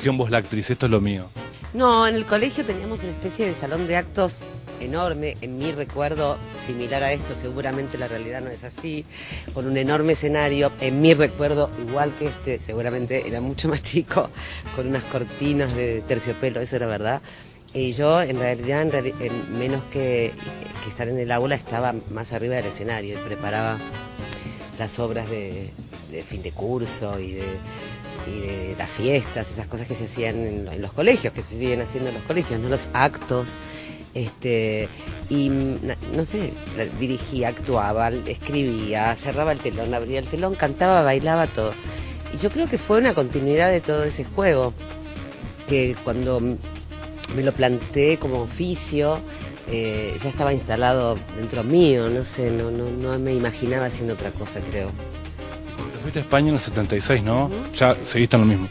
surgió en la actriz? Esto es lo mío. No, en el colegio teníamos una especie de salón de actos enorme, en mi recuerdo similar a esto, seguramente la realidad no es así, con un enorme escenario, en mi recuerdo igual que este, seguramente era mucho más chico, con unas cortinas de terciopelo, eso era verdad. Y yo en realidad, en menos que, estar en el aula, estaba más arriba del escenario y preparaba las obras de, fin de curso y de, las fiestas, esas cosas que se hacían en, en, los colegios, que se siguen haciendo en los colegios, no los actos este, y no sé, dirigía, actuaba, escribía, cerraba el telón, abría el telón, cantaba, bailaba todo. Y yo creo que fue una continuidad de todo ese juego, que cuando me lo planteé como oficio, eh, ya estaba instalado dentro mío, no sé, no, no, no me imaginaba haciendo otra cosa, creo. Fuiste a España en el 76, ¿no? Ya seguiste en lo mismo.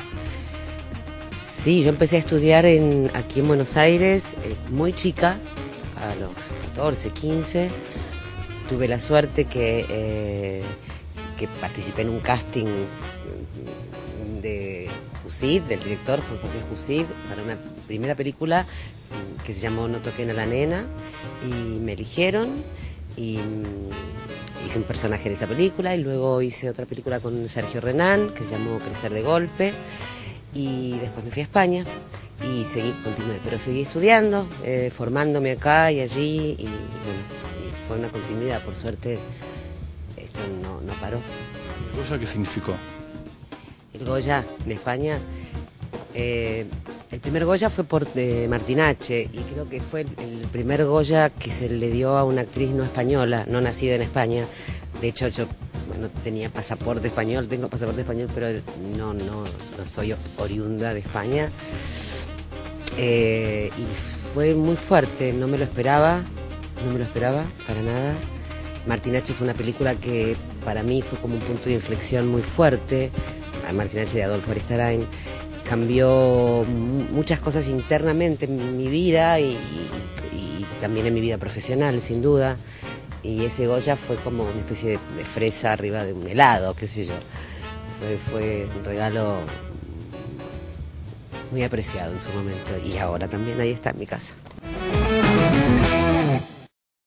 Sí, yo empecé a estudiar aquí en Buenos Aires eh, muy chica, a los 14, 15. Tuve la suerte que, eh, que participé en un casting de Jusid, del director Juan José Jusid, para una primera película que se llamó No toquen a la nena y me eligieron y mm, hice un personaje en esa película y luego hice otra película con Sergio Renán que se llamó Crecer de Golpe y después me fui a España y seguí, continué, pero seguí estudiando, eh, formándome acá y allí y bueno, y fue una continuidad, por suerte esto no, no paró. ¿El Goya qué significó? El Goya en España, eh, el primer Goya fue por eh, Martinache y creo que fue el, primer Goya que se le dio a una actriz no española, no nacida en España. De hecho, yo no tenía pasaporte español, tengo pasaporte español, pero no, no, no soy oriunda de España. Eh, y fue muy fuerte, no me lo esperaba, no me lo esperaba para nada. Martinache fue una película que para mí fue como un punto de inflexión muy fuerte. Martinache de Adolfo Aristarain cambió muchas cosas internamente en mi vida y también en mi vida profesional, sin duda y ese Goya fue como una especie de, fresa arriba de un helado, qué sé yo. Fue, fue un regalo muy apreciado en su momento y ahora también ahí está en mi casa.